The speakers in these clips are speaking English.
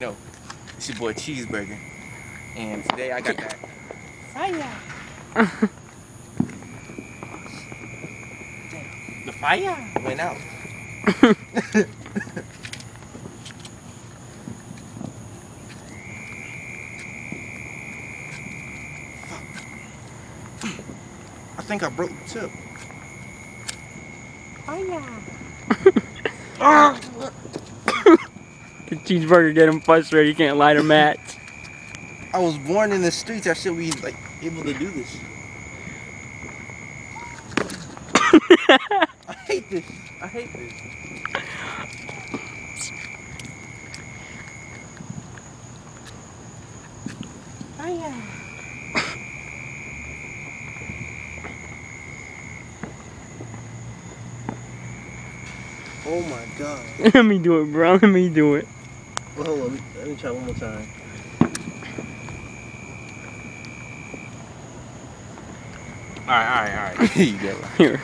No, it's your boy Cheeseburger, and today I got that fire. the fire went out. I think I broke the tip. Fire. The cheeseburger get him frustrated. You can't light a match. I was born in the streets. I should be like able to do this. I hate this. I hate this. Oh, Fire. Oh my god. Let me do it, bro. Let me do it. Well, hold on. Let me, try one more time. Alright, alright, alright. you go. Here.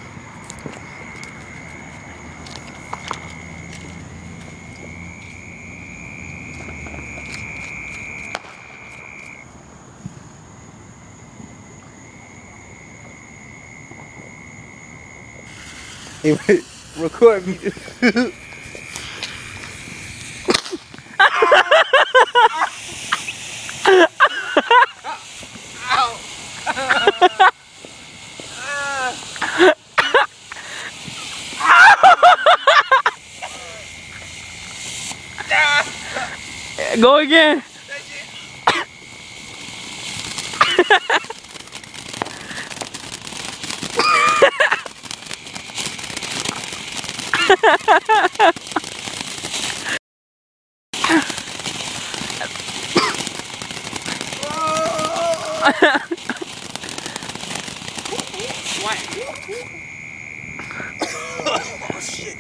Hey, wait, record me. Go again. oh shit.